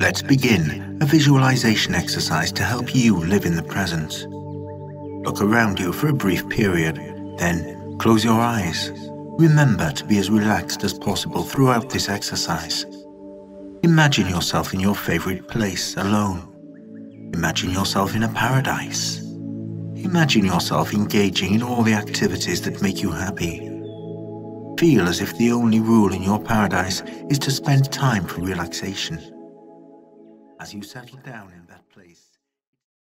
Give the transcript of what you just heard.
Let's begin a visualization exercise to help you live in the present. Look around you for a brief period, then close your eyes. Remember to be as relaxed as possible throughout this exercise. Imagine yourself in your favorite place alone. Imagine yourself in a paradise. Imagine yourself engaging in all the activities that make you happy. Feel as if the only rule in your paradise is to spend time for relaxation. As you settle down in that place,